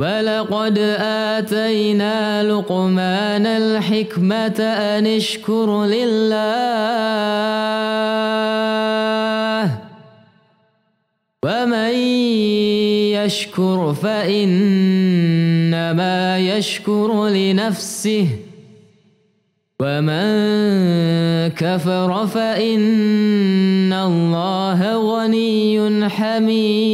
ولقد آتينا لقمان الحكمة أن اشكر لله. ومن يشكر فإنما يشكر لنفسه. ومن كفر فإن الله غني حميد.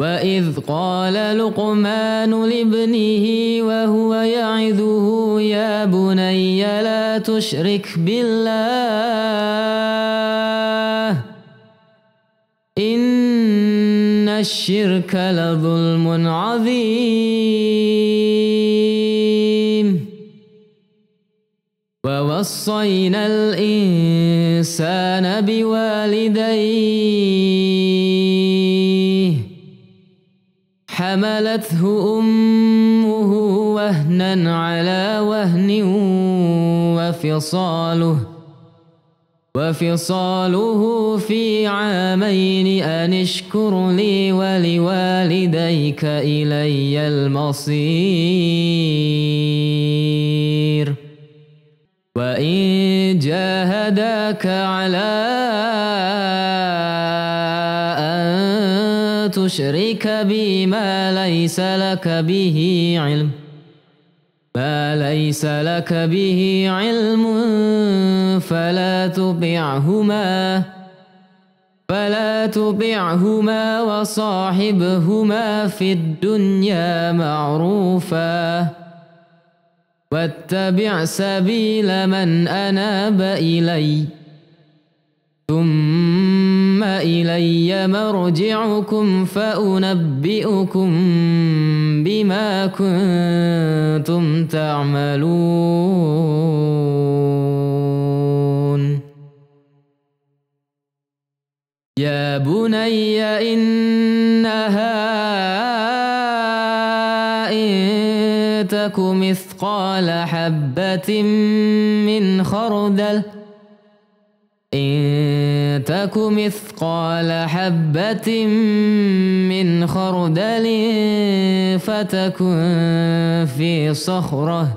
وإذ قال لقمان لابنه وهو يعظه يا بني لا تشرك بالله إن الشرك لظلم عظيم ووصينا الإنسان بوالديه حملته أمه وهنا على وهن وفصاله وفصاله في عامين أن اشكر لي ولوالديك إلي المصير. وإن جاهداك على تشرك بي ما ليس لك به علم. ما ليس لك به علم فلا تطعهما فلا تطعهما وصاحبهما في الدنيا معروفا. واتبع سبيل من أناب إلي ثم إلي مرجعكم فأنبئكم بما كنتم تعملون. يا بني إنها إن تك مثقال حبة من خردل تك مثقال حبة من خردل فتكن في صخرة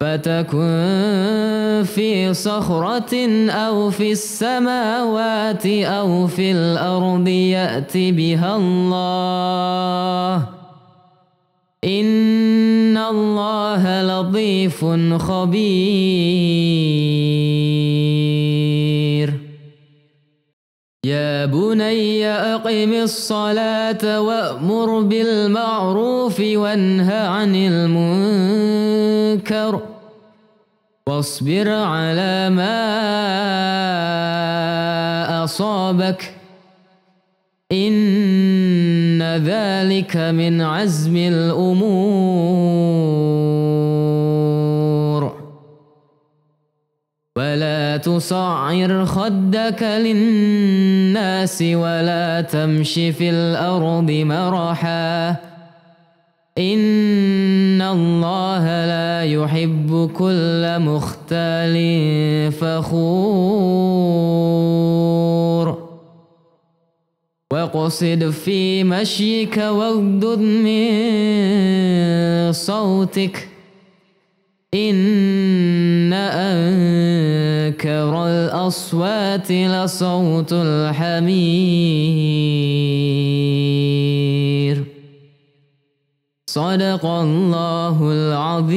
فتكن في صخرة أو في السماوات أو في الأرض يأت بها الله إن الله لطيف خبير يا بني أقم الصلاة وأمر بالمعروف وانه عن المنكر واصبر على ما أصابك إن ذلك من عزم الأمور. ولا تصعر خدك للناس ولا تمش في الأرض مرحا. إن الله لا يحب كل مختال فخور. واقصد في مشيك واغضض من صوتك. إن الأصوات لصوت الحمير. صدق الله العظيم.